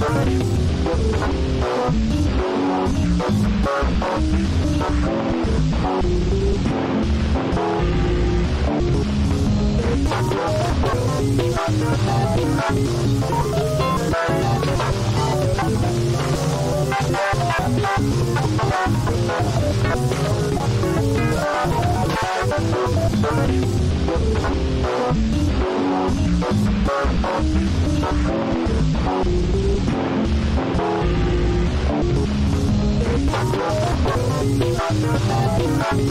Thank Thank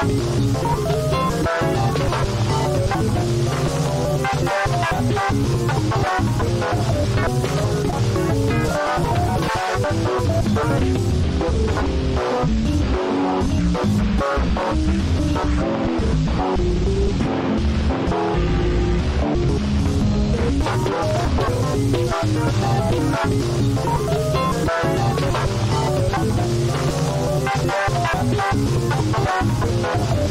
Thank you.